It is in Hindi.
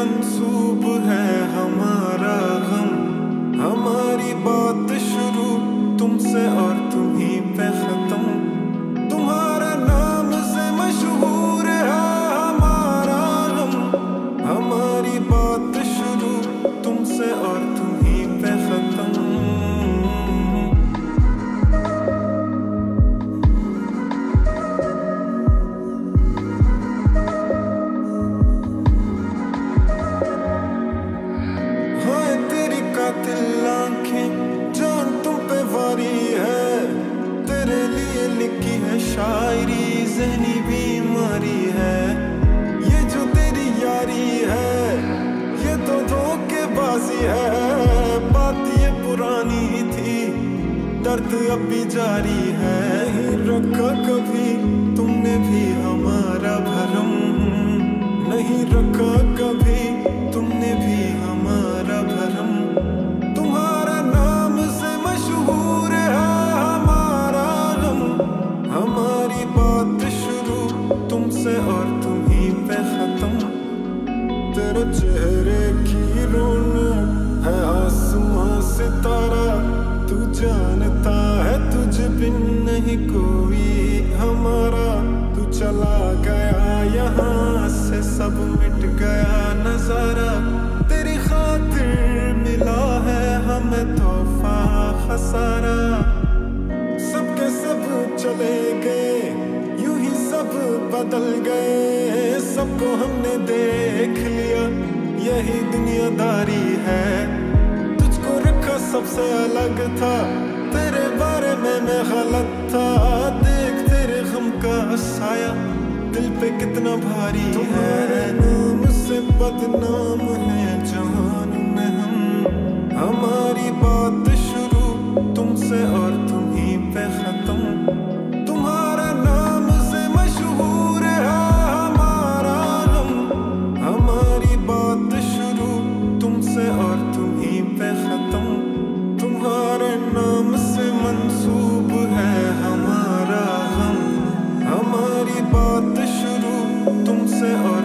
मंसूब है हमारा गम। हमारी बात शुरू तुमसे और जहनी बीमारी है। ये जो तेरी यारी है, ये तो धोखेबाजी है। बात ये पुरानी थी, दर्द अब भी जारी है। रखा कभी तुमने भी हमारा भरम, नहीं रखा कभी तुमने भी हमारा चेहरे की रोनक है आसमां सितारा तू जानता है तुझ बिन नहीं कोई हमारा। तू चला गया, यहाँ से सब मिट गया नज़ारा। तेरी खातिर मिला है हमें तोहफा खसारा। सबके सब चले गए, यूँ ही सब बदल गए। सबको हमने देख लिया यही दुनियादारी है। तुझको रखा सबसे अलग था। तेरे बारे में मैं गलत था। देख तेरे गम का साया। दिल पे कितना भारी है। it or